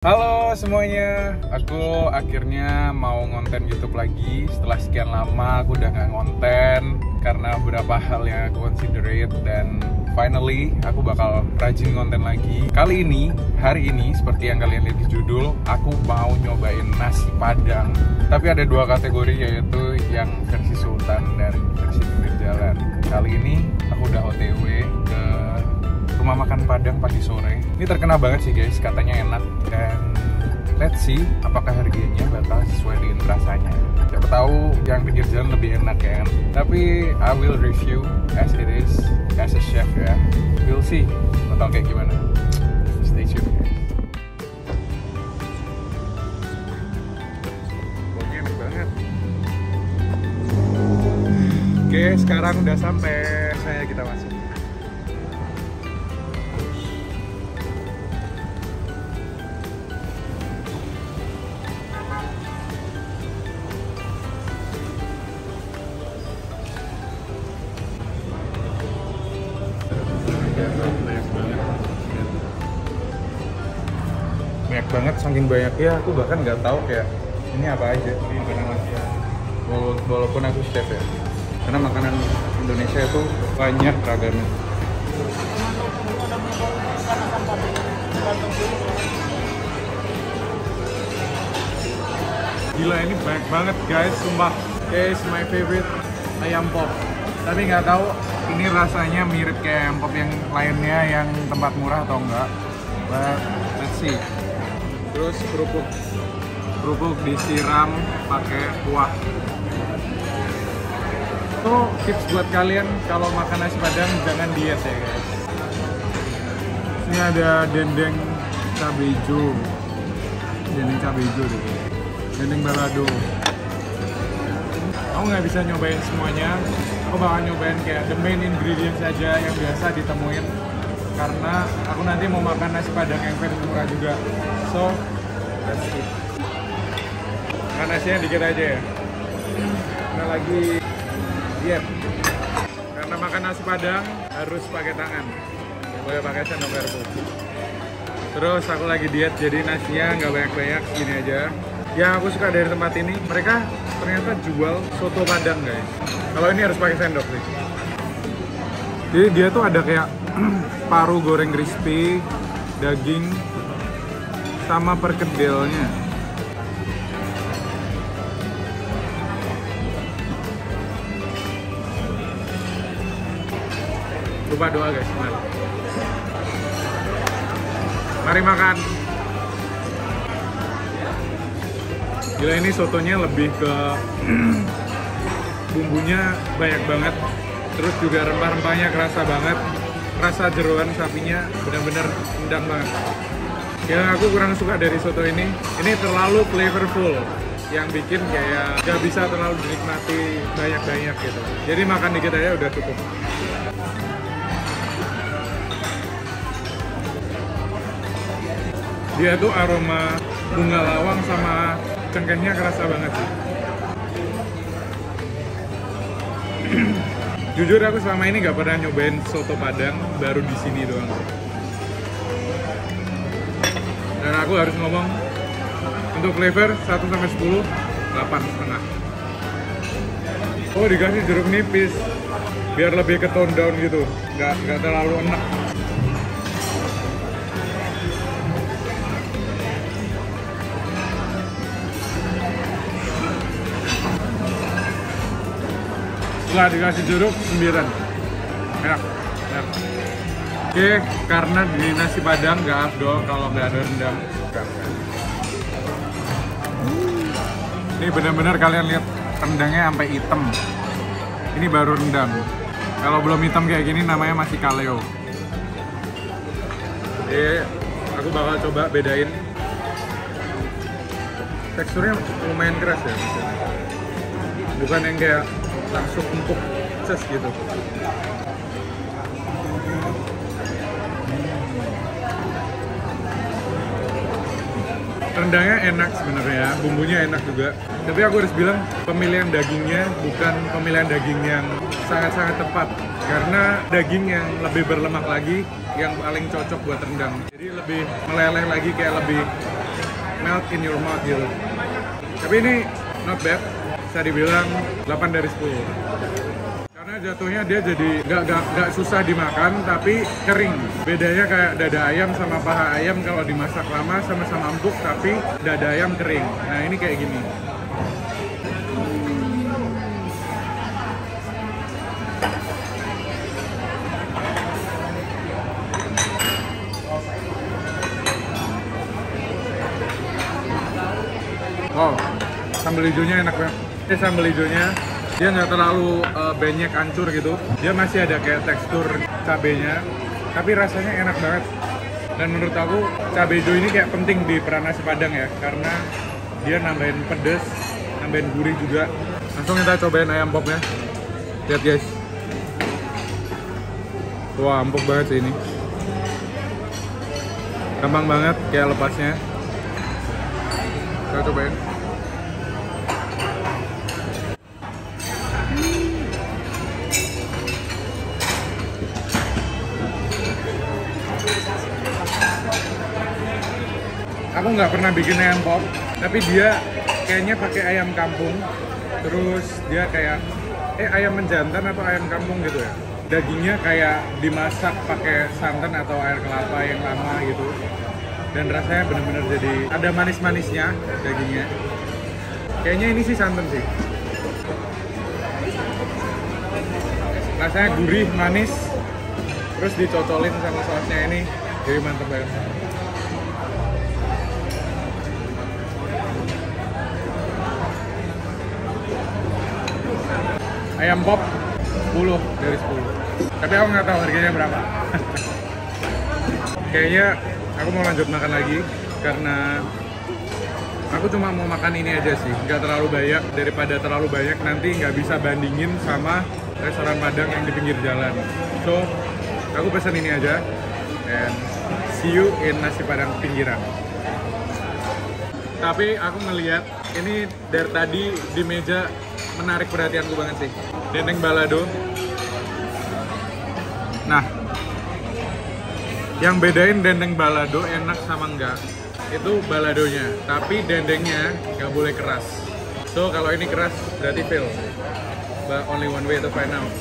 Halo semuanya, aku akhirnya mau ngonten YouTube lagi setelah sekian lama aku udah nggak ngonten karena beberapa hal yang aku considerate dan finally aku bakal rajin konten lagi. Kali ini, hari ini seperti yang kalian lihat di judul, aku mau nyobain nasi padang. Tapi ada dua kategori yaitu yang versi sultan dan versi pinggir jalan. Kali ini aku udah OTW ke rumah makan Padang pagi sore. Ini terkenal banget sih guys, katanya enak dan let's see apakah harganya bakal sesuai dengan rasanya. Siapa tahu yang pinggir jalan lebih enak ya kan. Tapi I will review as it is as a chef ya. We'll see bakal kayak gimana. Stay tune guys. Oke, sekarang udah sampai. Banyak. Saking banyaknya aku bahkan nggak tahu kayak ini apa aja ini walaupun aku chef ya. Karena makanan Indonesia itu banyak ragamnya. Gila ini banyak banget guys sumpah. Guys my favorite ayam pop. Tapi nggak tahu ini rasanya mirip kayak ayam pop yang lainnya yang tempat murah atau enggak but let's see terus kerupuk. Kerupuk disiram pakai kuah. Itu tips buat kalian kalau makan nasi padang jangan diet ya guys. Ini ada dendeng cabai hijau. Dendeng cabai hijau deh. Dendeng balado. Aku nggak bisa nyobain semuanya. Aku bakal nyobain kayak the main ingredients saja yang biasa ditemuin. Karena aku nanti mau makan nasi padang yang versi murah juga. So makan nasinya dikit aja ya. Karena lagi diet. Karena makan nasi padang harus pakai tangan. Boleh pakai sendok garpu terus aku lagi diet jadi nasinya nggak banyak-banyak segini aja. Yang aku suka dari tempat ini mereka ternyata jual soto padang guys. Kalau ini harus pakai sendok nih jadi dia tuh ada kayak paru goreng crispy daging sama perkedelnya lupa doa guys benar. mari makan. Gila ini sotonya lebih ke bumbunya banyak banget. Terus juga rempah-rempahnya kerasa banget. Rasa jeruan sapinya benar-benar endang banget yang aku kurang suka dari soto ini. Ini terlalu flavorful yang bikin kayak gak bisa terlalu dinikmati banyak-banyak gitu. Jadi makan dikit aja udah cukup. Dia tuh aroma bunga lawang sama cengkehnya kerasa banget sih. Jujur aku selama ini gak pernah nyobain soto padang baru di sini doang aku harus ngomong untuk flavor 1 sampai 10 8 setengah. Oh dikasih jeruk nipis biar lebih ke tone down gitu. Nggak nggak terlalu enak. Setelah dikasih jeruk 9 enak enak. Oke karena di nasi padang nggak afdol kalau nggak ada rendang ini benar-benar kalian lihat rendangnya sampai hitam. Ini baru rendang. Kalau belum hitam kayak gini namanya masih kaleo. Jadi aku bakal coba bedain. Teksturnya lumayan keras ya bukan yang kayak langsung empuk ses gitu rendangnya enak sebenarnya bumbunya enak juga. Tapi aku harus bilang pemilihan dagingnya bukan pemilihan daging yang sangat-sangat tepat. Karena daging yang lebih berlemak lagi yang paling cocok buat rendang. Jadi lebih meleleh lagi kayak lebih melt in your mouth gitu. Tapi ini not bad. Bisa dibilang 8 dari 10 karena jatuhnya dia jadi nggak nggak susah dimakan tapi kering. Bedanya kayak dada ayam sama paha ayam kalau dimasak lama sama-sama empuk tapi dada ayam kering. Nah ini kayak gini. Wow, sambal hijaunya enak banget. Ini sambal hijaunya dia nggak terlalu uh, banyak hancur gitu. Dia masih ada kayak tekstur cabenya, tapi rasanya enak banget. Dan menurut aku cabai hijau ini kayak penting di peran nasi padang ya, karena dia nambahin pedes, nambahin gurih juga. Langsung kita cobain ayam popnya. Lihat guys. Wah, empuk banget sih ini. Gampang banget kayak lepasnya. Kita cobain. Aku nggak pernah bikin ayam pop, tapi dia kayaknya pakai ayam kampung. Terus dia kayak eh ayam menjantan atau ayam kampung gitu ya. Dagingnya kayak dimasak pakai santan atau air kelapa yang lama gitu. Dan rasanya bener-bener jadi ada manis-manisnya dagingnya. Kayaknya ini sih santan sih. Rasanya gurih manis. Terus dicocolin sama sausnya ini. Jadi mantep banget ayam pop 10 dari 10 tapi aku nggak tahu harganya berapa. Kayaknya aku mau lanjut makan lagi karena aku cuma mau makan ini aja sih. Nggak terlalu banyak daripada terlalu banyak nanti nggak bisa bandingin sama restoran Padang yang di pinggir jalan. So aku pesan ini aja and see you in nasi Padang pinggiran. Tapi aku ngelihat ini dari tadi di meja menarik perhatianku banget sih. Dendeng balado. Nah yang bedain dendeng balado enak sama enggak itu baladonya. Tapi dendengnya nggak boleh keras. So kalau ini keras berarti fail. But only one way to find out.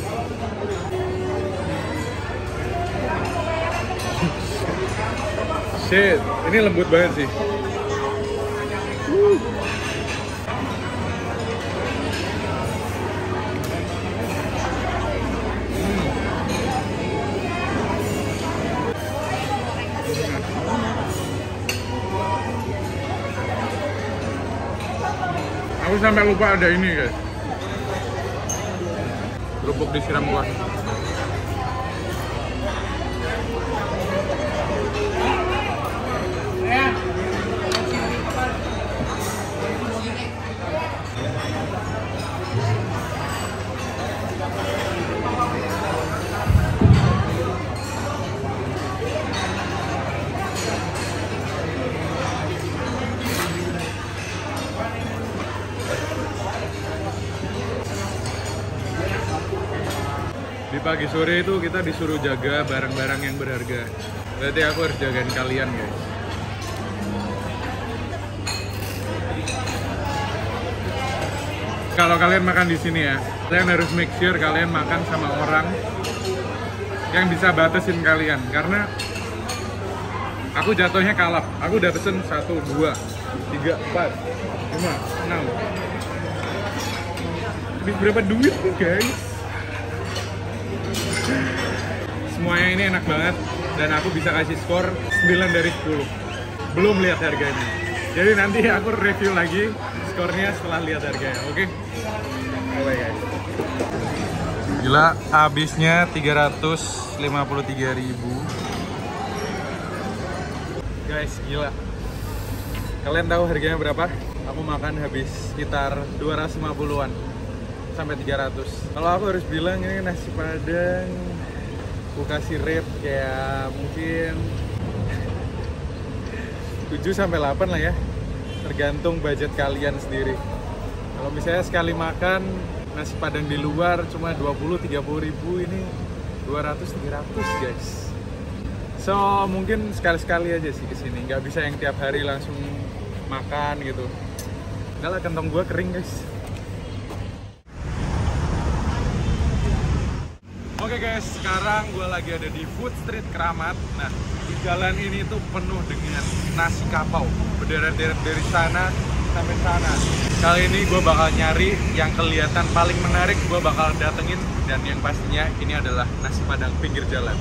Shit ini lembut banget sih sampai lupa ada ini guys. Kerupuk disiram kuah. Pagi sore itu kita disuruh jaga barang-barang yang berharga. Berarti aku harus jagain kalian guys. Kalau kalian makan di sini ya, kalian harus make sure kalian makan sama orang yang bisa batasin kalian karena aku jatuhnya kalap. Aku udah pesen satu, dua, tiga, empat, lima, enam. Habis berapa duit nih guys? Semuanya ini enak banget dan aku bisa kasih skor 9 dari 10. Belum lihat harganya. Jadi nanti aku review lagi skornya setelah lihat harganya, oke? Bye guys. Gila, habisnya 353.000. Guys, gila. Kalian tahu harganya berapa? Aku makan habis sekitar 250-an sampai 300. Kalau aku harus bilang ini nasi padang aku kasih rate kayak mungkin 7 sampai 8 lah ya. Tergantung budget kalian sendiri. Kalau misalnya sekali makan nasi padang di luar cuma 20 30 ribu ini 200 300 guys. So mungkin sekali-sekali aja sih ke sini, nggak bisa yang tiap hari langsung makan gitu Enggak lah kantong gue kering guys Oke guys, sekarang gue lagi ada di Food Street Keramat. Nah, di jalan ini tuh penuh dengan nasi kapau. Berderet-deret dari sana sampai sana. Kali ini gue bakal nyari yang kelihatan paling menarik, gue bakal datengin. Dan yang pastinya ini adalah nasi padang pinggir jalan.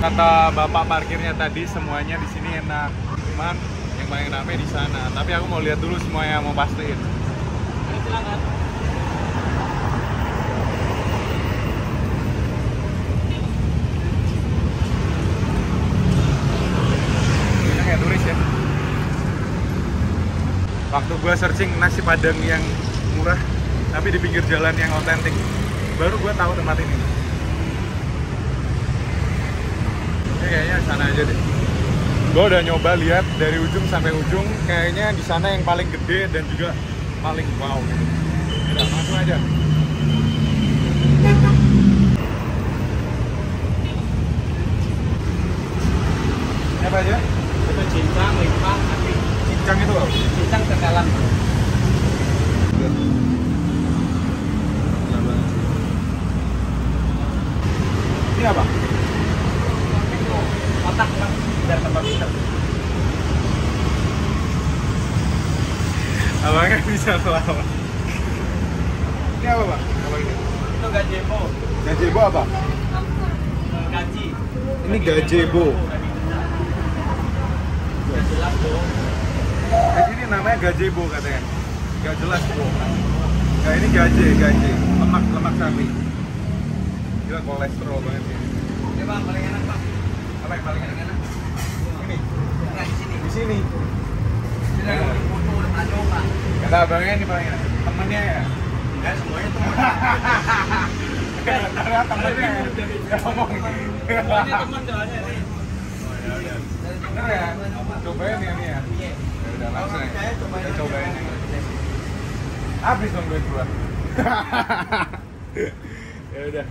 Kata bapak parkirnya tadi semuanya di sini enak. Cuman yang paling rame di sana. Tapi aku mau lihat dulu semuanya mau pastiin. Ya. Waktu gua searching nasi padang yang murah tapi di pinggir jalan yang otentik, baru gua tahu tempat ini. Ini kayaknya sana aja deh. Gue udah nyoba lihat dari ujung sampai ujung, kayaknya di sana yang paling gede dan juga paling wow gitu. Udah langsung aja. Ini apa aja? itu cincang, limpah, nanti Cincang itu loh. cincang tetelan Ini apa? otak bang biar tambah pinter Abangnya bisa melawan. Ini apa bang? Apa ini? itu gajebo Gazebo apa? gaji Ini gazebo. Udah jelas tuh Di sini namanya gazebo katanya. Gak jelas bro. Nah ini gaje, gaje. Lemak, lemak sapi. Gila kolesterol banget ini. ini bang paling enak bang Apa yang paling enak? Ini. nah di sini Di sini. sini coba Kata abangnya ini paling enak. Temennya ya. ya semuanya tuh Karena temennya ya. Ya ngomong. semuanya teman soalnya nih Bener ya? Cobain ya ini ya. iya Ya udah langsung ya. Kita cobain ini. Habis dong duit gua. ya udah.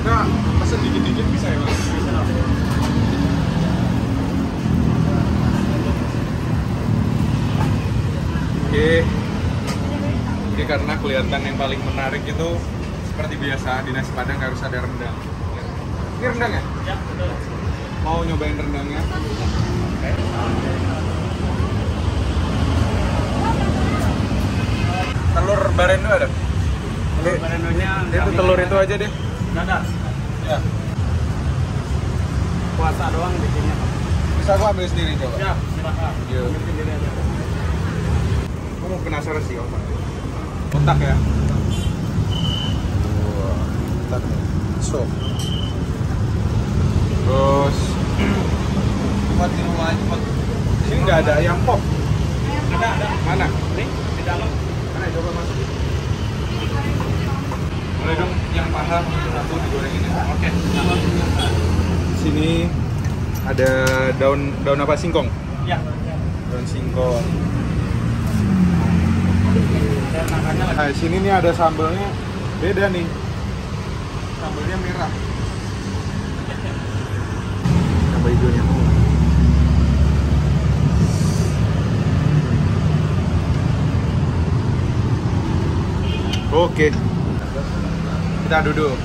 Nah, pesen dikit-dikit bisa ya, Mas? Bisa. Oke. Oke, karena kelihatan yang paling menarik itu seperti biasa di nasi padang harus ada rendang. Ini rendang ya? ya betul Mau nyobain rendangnya? Oke. Telur barendo ada? Oke. barendonya Itu telur itu aja deh. dadas Ya. puasa doang bikinnya Bisa aku ambil sendiri coba. siap silakan Iya. ambil sendiri aja Aku mau penasaran sih otak. Otak ya. Wah. So. Terus buat di rumah aja buat sini nggak ada ayam pop. ada ada Mana? nih di dalam Mana coba masuk. Boleh dong yang paha satu digorengin ya. oke Sini ada daun daun apa singkong? ya Daun singkong. Nah, sini nih ada sambalnya beda nih. Sambalnya merah. Sambal hijaunya. Oke. Kita duduk.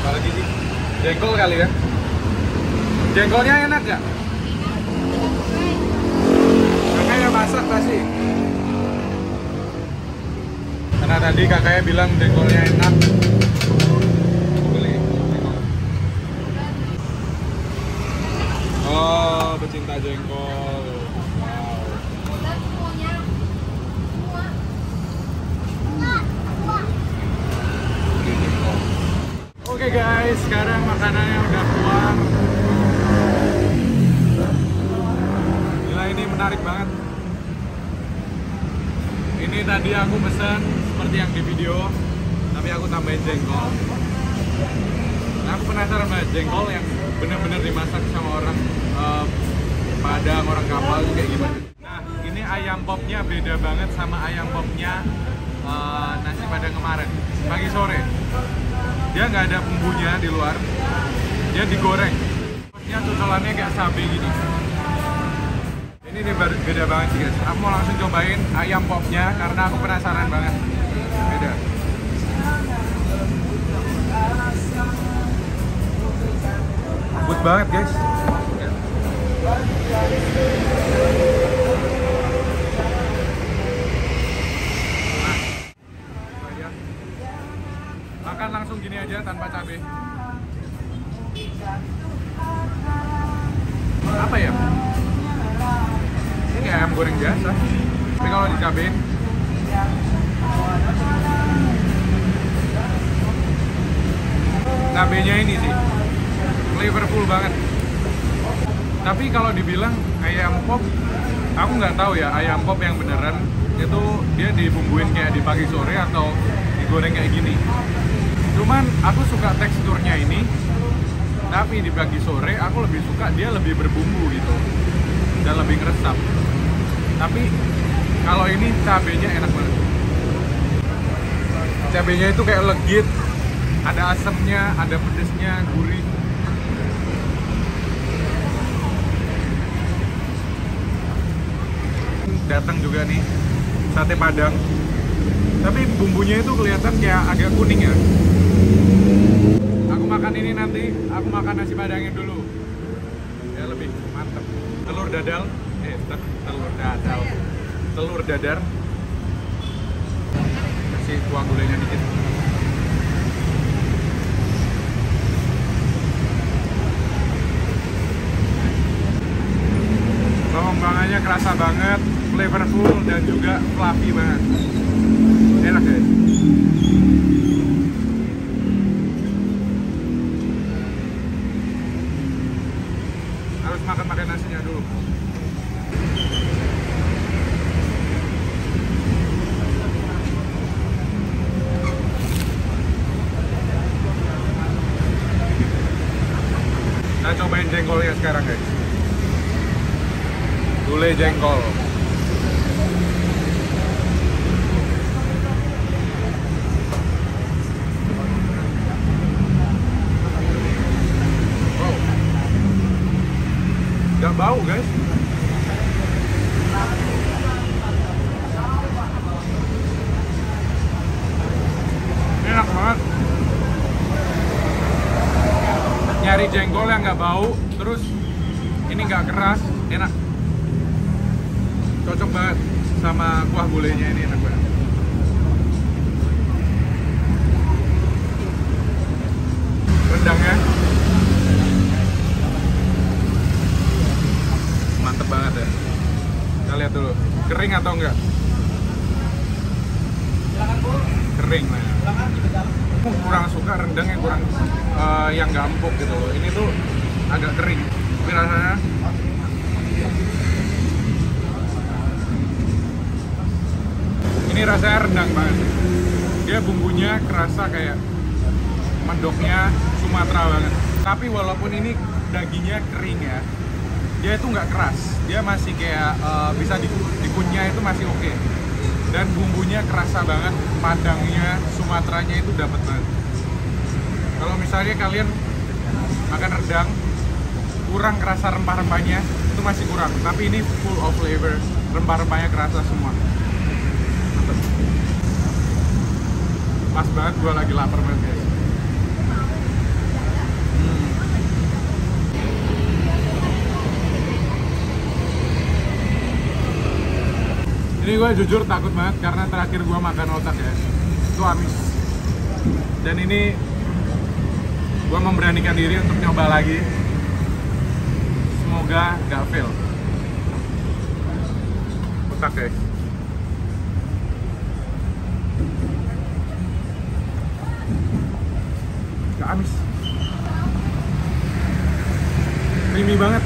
Apalagi sih? Jengkol kali ya? Jengkolnya enak nggak? Kakaknya masak pasti. Karena tadi kakaknya bilang jengkolnya enak. Beli. Oh, pecinta jengkol. Wow. Oke guys, sekarang makanannya udah keluar. Gila ini menarik banget. Ini tadi aku pesan seperti yang di video, tapi aku tambahin jengkol. Nah, aku penasaran banget jengkol yang benar-benar dimasak sama orang eh, Padang, orang kapal kayak gimana. Nah, ini ayam popnya beda banget sama ayam popnya eh, nasi padang kemarin. Pagi sore dia nggak ada bumbunya di luar dia digoreng. Sausnya cocolannya kayak sabe gini. Ini baru- beda banget sih guys. Aku mau langsung cobain ayam popnya karena aku penasaran banget beda. Good banget guys. Makan langsung gini aja tanpa cabai apa ya? Ini ayam goreng biasa. Tapi kalau dicabain cabenya ini sih flavorful banget. Tapi kalau dibilang ayam pop aku nggak tahu ya ayam pop yang beneran itu dia dibumbuin kayak di pagi sore atau digoreng kayak gini. Cuman aku suka teksturnya ini tapi di pagi sore aku lebih suka dia lebih berbumbu gitu dan lebih ngeresap. Tapi kalau ini cabenya enak banget cabenya itu kayak legit. Ada asemnya ada pedesnya gurih. Datang juga nih sate padang. Tapi bumbunya itu kelihatan kayak agak kuning ya. Aku makan ini nanti aku makan nasi padangnya dulu. Ya lebih mantep telur dadal. Eh te- telur dadal. Telur dadar kasih kuah gulainya dikit. Bawang kerasa banget flavorful dan juga fluffy banget. Enak ya harus makan pakai nasinya dulu Kita cobain jengkolnya sekarang guys Gulai jengkol Wow Gak bau guys Enak banget Nyari jengkol yang nggak bau Terus ini nggak keras Enak. Cocok banget sama kuah gulainya ini enak banget. Rendangnya. Mantep banget ya. Kita lihat dulu kering atau enggak? Kering lah kurang suka rendang yang kurang eh, yang nggak empuk gitu loh. Ini tuh agak kering. Tapi rasanya ini rasanya rendang banget dia bumbunya kerasa kayak mendoknya Sumatera banget. Tapi walaupun ini dagingnya kering ya dia itu nggak keras. Dia masih kayak eh, bisa di- dikunyah itu masih oke dan bumbunya kerasa banget padangnya Sumateranya itu dapat banget. Kalau misalnya kalian makan rendang kurang kerasa rempah-rempahnya itu masih kurang. Tapi ini full of flavor rempah-rempahnya kerasa semua. Pas banget gue lagi lapar banget guys Ini gue jujur takut banget karena terakhir gue makan otak ya Itu amis. Dan ini Gue memberanikan diri untuk nyoba lagi. Semoga gak fail. Otak guys Gak amis. Creamy banget.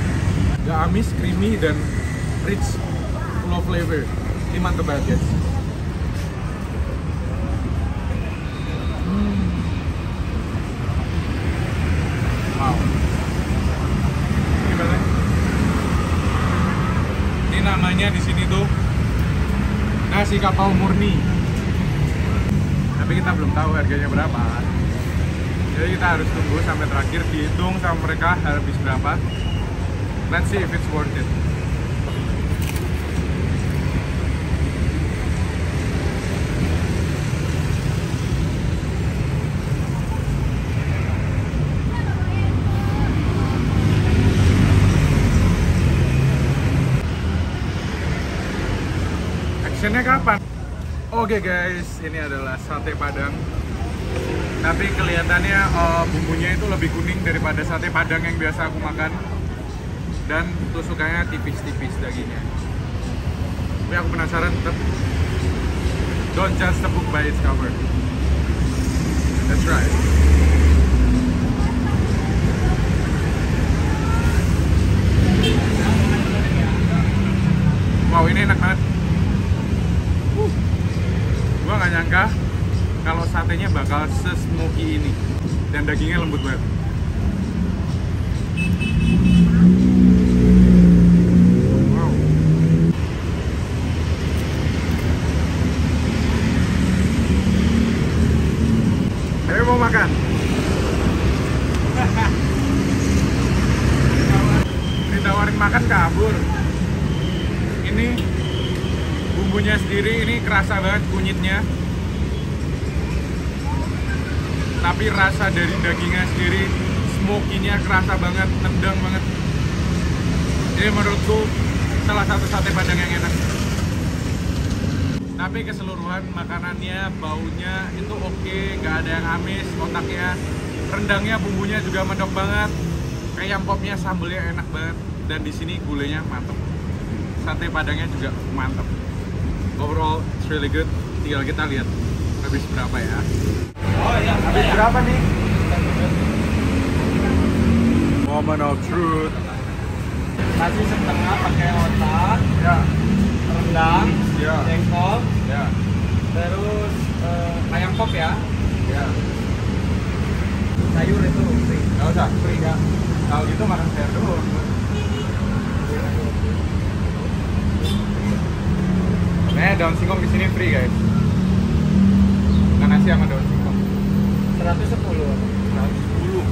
Gak amis, creamy, dan rich. Full of flavor Ini mantep banget guys Hmm. Wow. Banget Ini namanya di sini tuh Nasi kapau murni. Tapi kita belum tahu harganya berapa. Jadi kita harus tunggu sampai terakhir dihitung sama mereka habis berapa. Let's see if it's worth it actionnya kapan? Oke guys, ini adalah sate padang. Tapi kelihatannya eh, bumbunya itu lebih kuning daripada sate padang yang biasa aku makan. Dan tusukannya tipis-tipis dagingnya. Tapi aku penasaran tetap don't judge the book by its cover. That's right wow ini enak banget uh, gua nggak nyangka kalau satenya bakal sesmoky ini. Dan dagingnya lembut banget wow ayo mau makan ditawarin makan kabur ini bumbunya sendiri ini kerasa banget kunyitnya. Tapi rasa dari dagingnya sendiri smoky-nya kerasa banget, nendang banget. Ini menurutku salah satu sate padang yang enak. Tapi keseluruhan makanannya, baunya itu oke, nggak ada yang amis, otaknya rendangnya bumbunya juga mendok banget. Kayak popnya sambelnya enak banget. Dan di sini gulenya mantep. Sate padangnya juga mantep overall it's really good. Tinggal kita lihat habis berapa ya. Oh iya. habis berapa nih? Moment of truth. Nasi setengah pakai otak, ya. Rendang, Ya. jengkol, ya. Terus eh, ayam pop ya, ya. Sayur itu free. nggak usah. Free ya. Kalau gitu makan sayur dulu Nah, daun singkong di sini free guys. Bukan nasi sama daun singkong. 110. 110.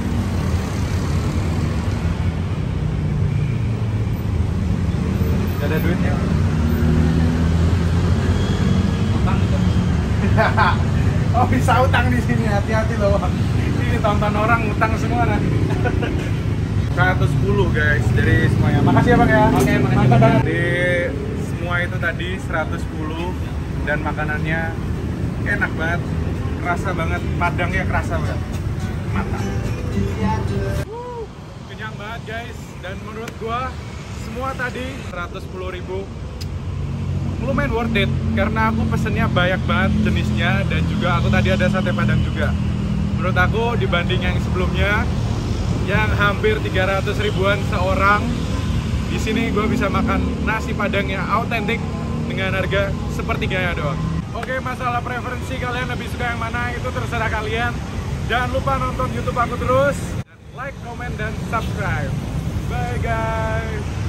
Gak ada duitnya. Utang itu. oh bisa utang di sini hati-hati loh. Ini tonton orang utang semua nanti. 110 guys dari semuanya. Makasih ya bang ya. Oke, makasih, Mantap banget. Itu tadi 110 dan makanannya enak banget. Kerasa banget, padangnya kerasa banget. Mantap. Kenyang banget guys. Dan menurut gua semua tadi 110 ribu lumayan worth it karena aku pesennya banyak banget jenisnya dan juga aku tadi ada sate padang juga menurut aku dibanding yang sebelumnya yang hampir 300 ribuan seorang di sini gue bisa makan nasi padang yang autentik dengan harga sepertiganya doang. Oke masalah preferensi kalian lebih suka yang mana itu terserah kalian. Jangan lupa nonton youtube aku terus. Like, comment, dan subscribe. Bye guys